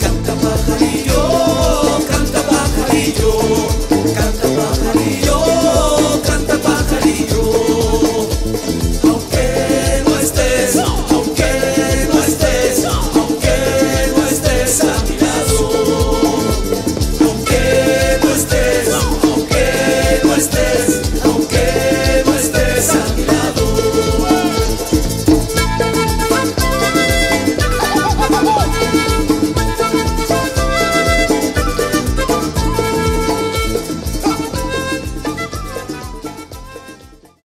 Canta pajarillo, canta pajarillo. This is